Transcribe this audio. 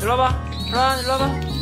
일로 와봐. 일로 와, 일로 와봐.